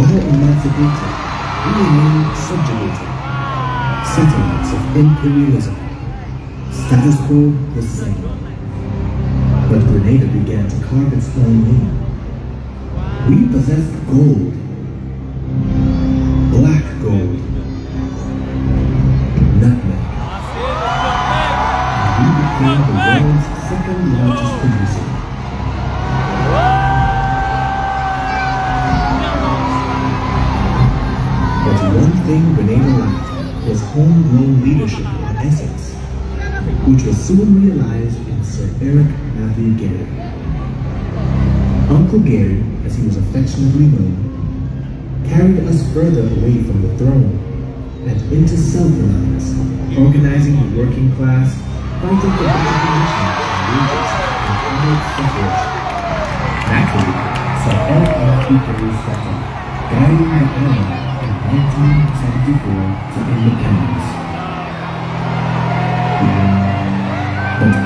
we remain subjugated. Settlements of imperialism. Status quo the same. But Grenada began to carve its own name. We possessed gold. Black gold. Nutmeg. We became the world's soon realized in Sir Eric Matthew Gairy. Uncle Gairy, as he was affectionately known, carried us further away from the throne and into self-reliance, organizing the working class, fighting for and wages, and promote suffrage. Naturally, Sir Eric Matthew Gairy stepped up, guiding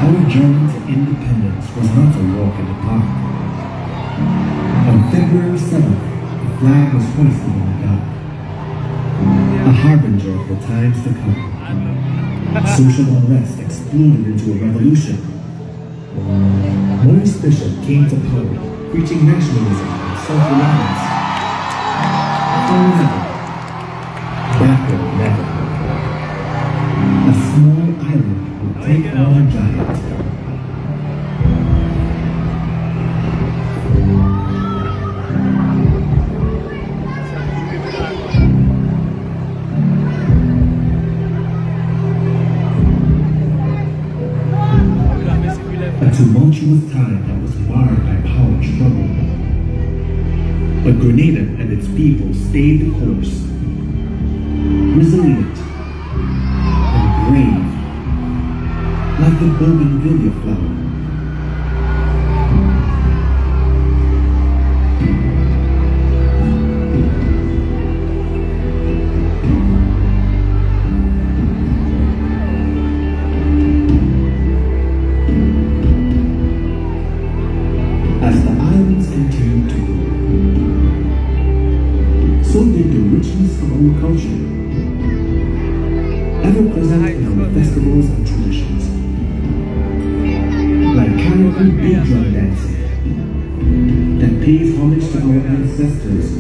our journey to independence was not a walk in the park. On February 7th, the flag was hoisted in the dock, a harbinger of the times to come. Social unrest exploded into a revolution. Maurice Bishop came to power, preaching nationalism and self-reliance. Forever, backward never. A small island would take tumultuous time that was marred by power struggle. But Grenada and its people stayed the course. The bougainvillea flower. Homage to our ancestors.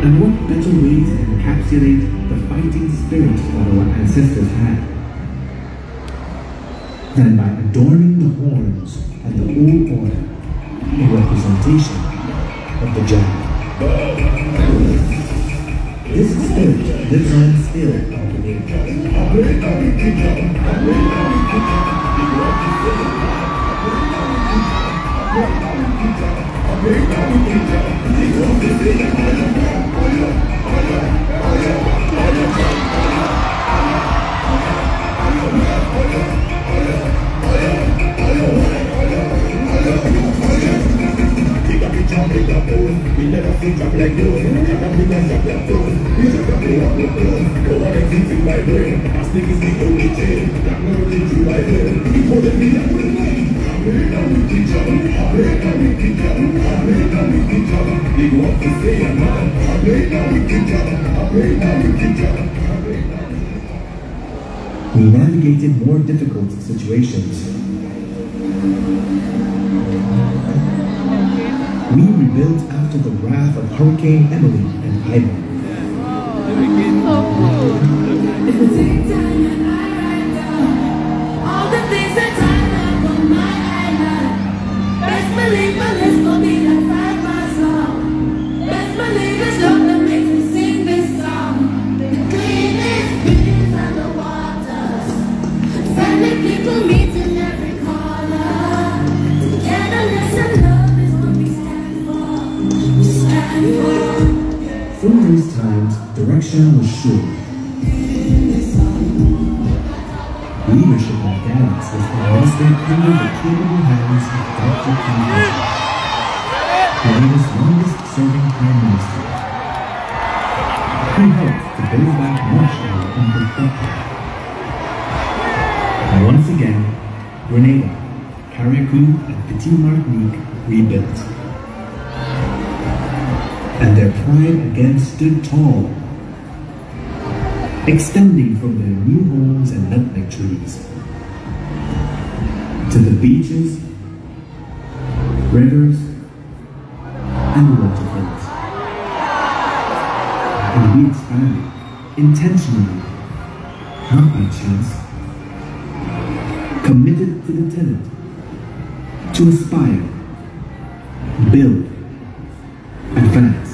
And what better way to encapsulate the fighting spirit that our ancestors had than by adorning the horns and the old order in representation of the giant. This spirit lives on still on Grenada. We never think of that, we have to be up and my brain. I think it's the only change. I play now we keep judging, I've been keeping judging, I played now we can say another, I play now we keep gonna we can I'm he navigated more difficult situations. After the wrath of Hurricane Emily and Ivan. Direction was sure. Leadership and guidance was enlisted under the capable hands of Dr. King. Grenada's longest-serving Prime Minister. He helped to build back much of our infrastructure. And once again, Grenada, Carriacou, and Petit Martinique rebuilt. And their pride again stood tall, extending from their new homes and nutmeg trees to the beaches, rivers, and waterfalls. And we expanded intentionally, not by chance, committed to the tenant, to aspire, build, advance.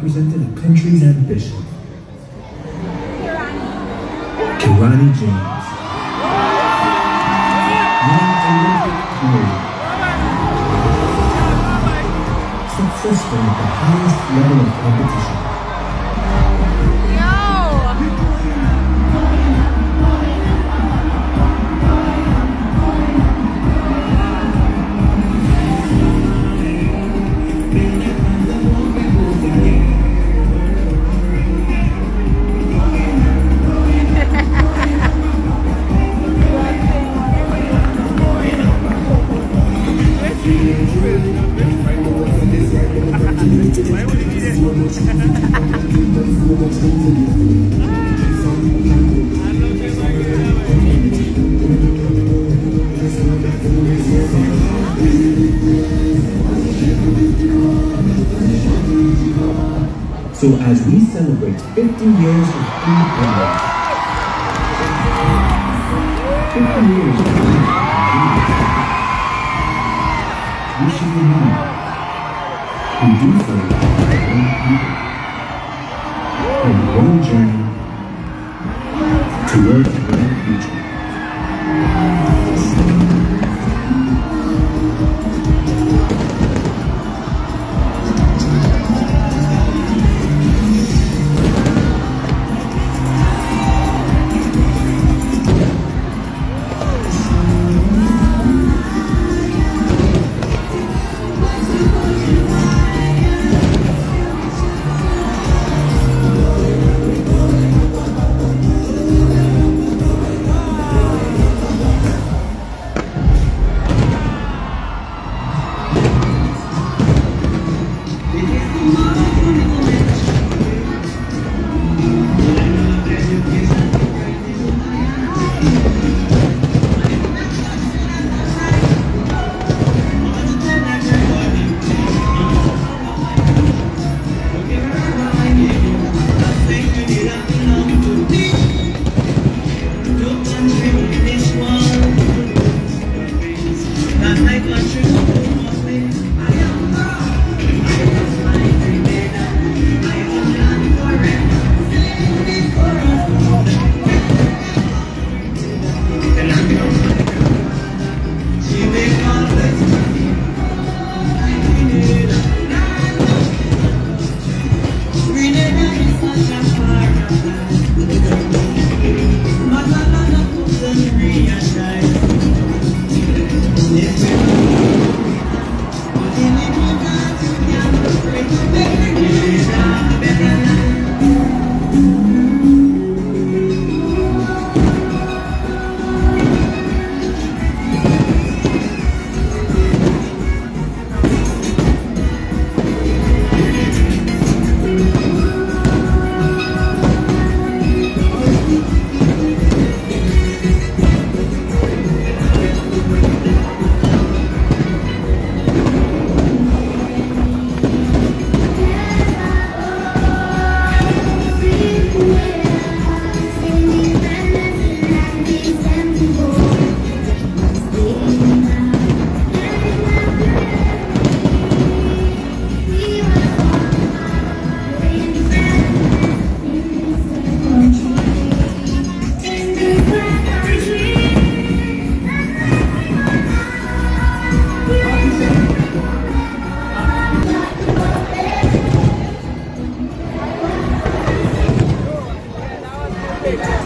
Represented a country's ambition. Kirani James. Olympic. Successful at the highest level of competition. So as we celebrate 50 years of independence, 50 years we should remember we do so as one people on one journey towards Thank you.